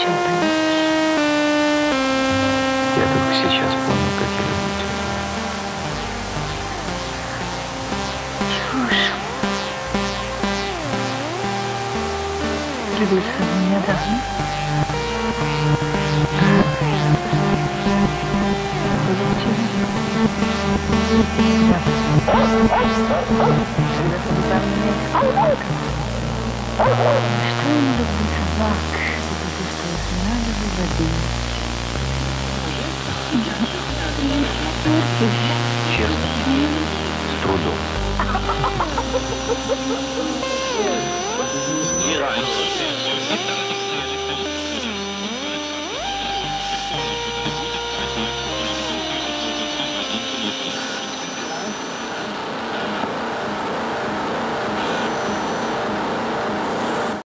все поймешь. Я только сейчас понял, как я люблю тебя. Чушь. Любовь у меня давно. Что я не люблю собак? Честно, с трудом. Не раньше.